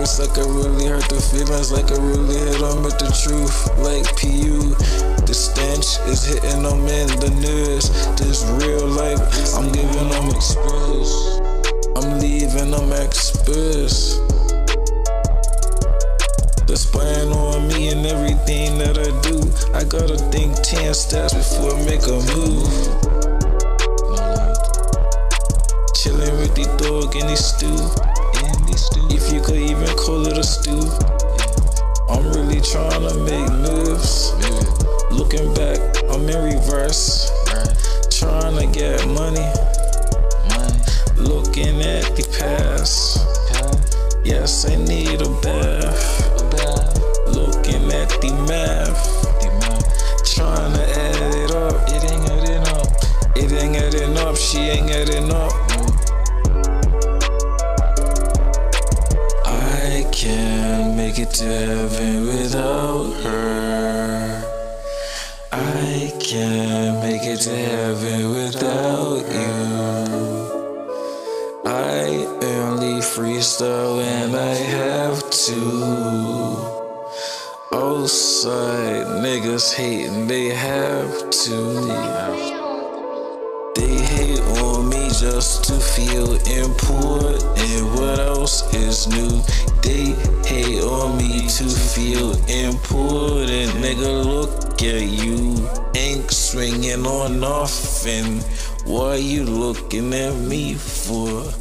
words like I really hurt the feelings, like I really hit them with the truth. Like PU, the stench is hitting them in the nerves. This real life, I'm giving them express. I'm leaving them express. The spying on me and everything that I do. I gotta think 10 steps before I make a move. Chillin' with the dog in the stew. If you could even call it a stew. I'm really trying to make moves. Looking back, I'm in reverse. Trying to get money. Looking at the past. Yes, I need a bath. Looking at the math. Trying to add it up. It ain't adding up. It ain't adding up. She ain't adding up. Make it to heaven without her. I can't make it to heaven without you. I only freestyle when I have to. Outside niggas hating, they have to. Just to feel important. What else is new? They hate on me to feel important. Nigga, look at you. Ink swinging on nothing. What you looking at me for?